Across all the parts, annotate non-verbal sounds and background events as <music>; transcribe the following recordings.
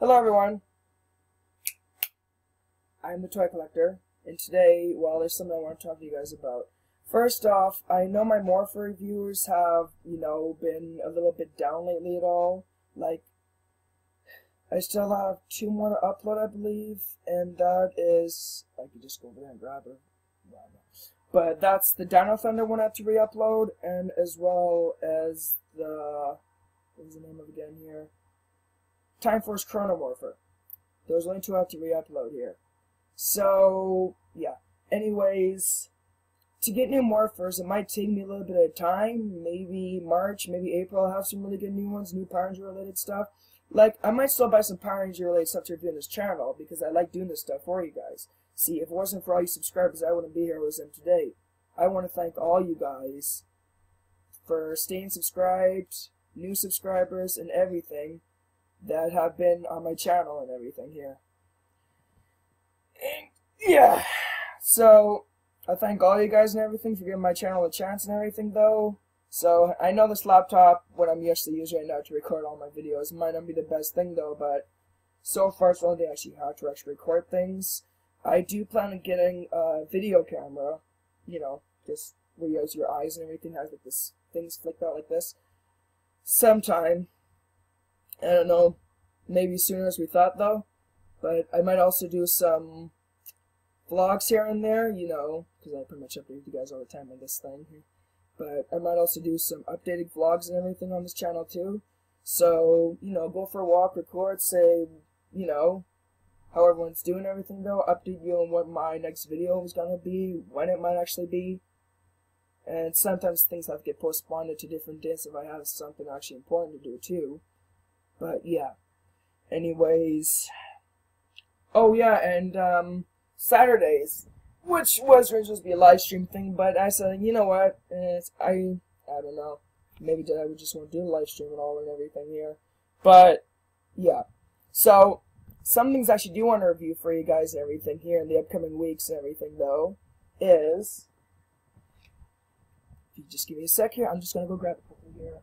Hello everyone! I'm the Toy Collector, and today, well, there's something I want to talk to you guys about. First off, I know my Morpher reviewers have, you know, been a little bit down lately at all. Like, I still have two more to upload, I believe, and that is, I could just go over there and grab her. But that's the Dino Thunder one I have to re-upload, and as well as the, what was the name of it again here? Time Force Chronomorpher. Those only two I have to re-upload here. So, yeah. Anyways, to get new morphers, it might take me a little bit of time. Maybe March, maybe April, I'll have some really good new ones, new Power Ranger related stuff. Like, I might still buy some Power Ranger related stuff to review on this channel, because I like doing this stuff for you guys. See, if it wasn't for all you subscribers, I wouldn't be here as I am today. I want to thank all you guys for staying subscribed, new subscribers, and everything that have been on my channel and everything here. And yeah, so I thank all you guys and everything for giving my channel a chance and everything though. So I know this laptop, what I'm used to using right now to record all my videos, might not be the best thing though, but so far it's the only thing I actually have to actually record things. I do plan on getting a video camera, you know, just where you use your eyes and everything has like this things flicked out like this. Sometime I don't know, maybe sooner as we thought though. But I might also do some vlogs here and there, you know, because I pretty much update you guys all the time on this thing here. But I might also do some updated vlogs and everything on this channel too. So, you know, go for a walk, record, say, you know, how everyone's doing everything though, update you on what my next video is gonna be, when it might actually be. And sometimes things have to get postponed to different days if I have something actually important to do too. But yeah. Anyways. Oh yeah, and um Saturdays, which was supposed to be a live stream thing, but I said, you know what? It's, I I don't know. Maybe I would just want to do a live stream and all and everything here. But yeah. So some things I actually do want to review for you guys and everything here in the upcoming weeks and everything though is if you just give me a sec here, I'm just gonna go grab a couple here.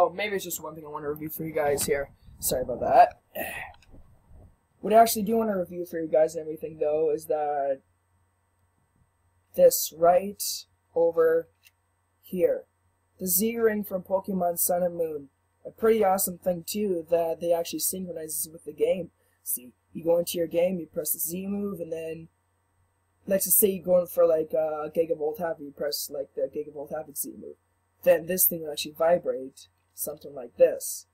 Oh, maybe it's just one thing I want to review for you guys here. Sorry about that. <sighs> What I actually do want to review for you guys and everything, though, is that this right over here. The Z-Ring from Pokemon Sun and Moon. A pretty awesome thing, too, that they actually synchronizes with the game. See, you go into your game, you press the Z move, and then, let's just say you're going for, like, uh, Gigavolt Havoc, you press, like, the Gigavolt Havoc Z move. Then this thing will actually vibrate, something like this.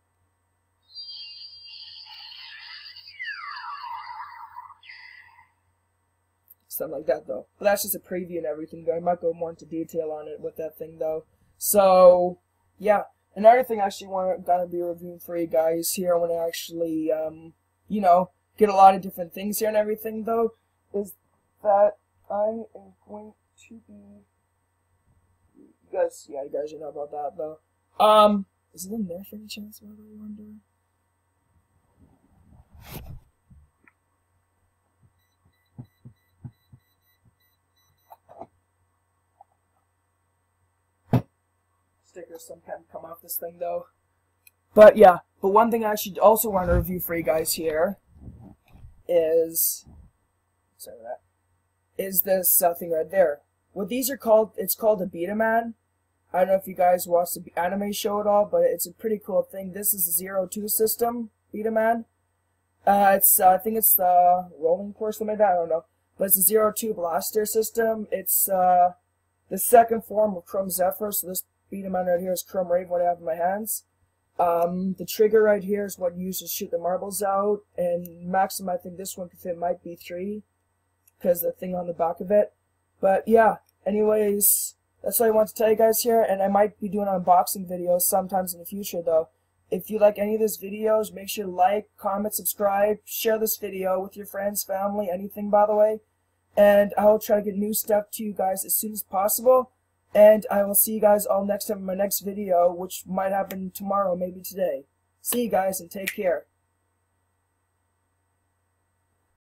Something like that though. But that's just a preview and everything. I might go more into detail on it with that thing though. So yeah. Another thing I actually want to be reviewing for you guys here I actually um you know get a lot of different things here and everything though is that I am going to be you guys yeah you guys should know about that though. Um is it in there for any chance, I wonder? Stickers some can come off this thing though. But yeah, but one thing I should also want to review for you guys here is sorry that is this uh, thing right there. What these are called, it's called a B-Daman. I don't know if you guys watch the anime show at all, but it's a pretty cool thing. This is a zero two system, B-Daman. Uh, it's uh, I think it's the uh, rolling like that. I don't know, but it's a zero two blaster system. It's uh, the second form of Chrome Zephyr. So this B-Daman right here is Chrome Rave. What I have in my hands. Um, the trigger right here is what you use to shoot the marbles out, and maximum I think this one could fit might be three, because the thing on the back of it. But yeah, anyways, that's all I want to tell you guys here, and I might be doing unboxing videos sometimes in the future, though. If you like any of these videos, make sure to like, comment, subscribe, share this video with your friends, family, anything, by the way. And I will try to get new stuff to you guys as soon as possible. And I will see you guys all next time in my next video, which might happen tomorrow, maybe today. See you guys, and take care.